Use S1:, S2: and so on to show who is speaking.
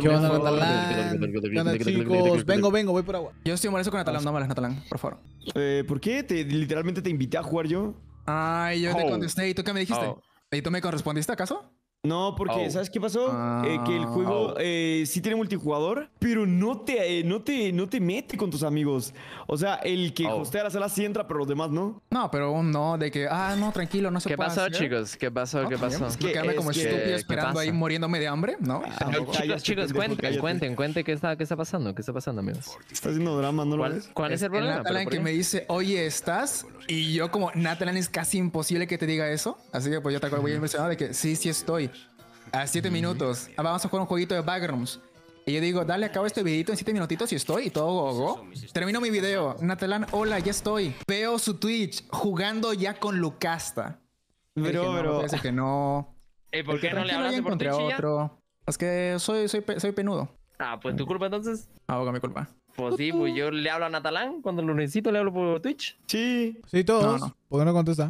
S1: ¿Qué onda, Natalán? ¿Qué onda, chicos? Vengo, vengo, voy por agua.
S2: Yo estoy molesto con Natalán, no malas, Natalán, por favor.
S3: Eh, ¿Por qué? Te, literalmente te invité a jugar yo.
S2: Ay, yo te
S4: Oh.
S2: contesté. ¿Y tú qué me dijiste?
S4: Oh.
S2: ¿Y tú me correspondiste acaso?
S3: No, porque
S4: Oh.
S3: ¿sabes qué pasó? Eh, que el
S2: Ah.
S3: juego
S4: Oh.
S3: eh, sí tiene multijugador, pero no te, eh, no, te, no te mete con tus amigos. O sea, el que
S4: Oh.
S3: hostea la sala sí entra, pero los demás no.
S2: No, pero un no, de que, ah, no, tranquilo, no se
S4: ¿Qué
S2: puede
S4: pasó,
S2: hacer.
S4: chicos? ¿Qué pasó? ¿Qué
S2: también,
S4: pasó?
S2: pues,
S3: Es que-
S2: quedarme como
S3: es
S2: estúpido
S4: ¿qué
S2: esperando ahí muriéndome de hambre, ¿no?
S3: Ah, no,
S4: chicos,
S3: cállate,
S4: chicos, cuenten,
S3: cállate.
S4: cuenten, cuenten qué está, qué está pasando, qué está pasando, amigos.
S3: Está haciendo drama, ¿no lo
S4: ¿Cuál,
S3: ves?
S4: cuál es el
S2: el
S4: problema?
S2: Natalan
S4: ¿Pero por
S2: que
S4: qué?
S2: me dice, oye, ¿estás? Y yo como, Natalan es casi imposible que te diga eso. Así que pues yo te acuerdo muy impresionado de que sí, sí estoy. A siete minutos. Ah, Vamos a jugar un jueguito de Backrooms. Y yo digo, dale, acabo este videito en siete minutitos y estoy y todo gogo. Termino mi video. Natalan, hola, ya estoy. Veo su Twitch jugando ya con Lucasta. No,
S3: pero...
S2: parece que no.
S4: ¿Y por qué no le hablaste por Twitch
S2: otro. Es que soy, soy, soy penudo.
S4: Ah, pues tu culpa entonces.
S2: Hago mi culpa.
S4: Pues sí, pues yo le hablo a Natalán cuando lo necesito, le hablo por Twitch.
S3: Sí.
S1: Sí, todos.
S2: No, no.
S1: ¿Por qué no contesta?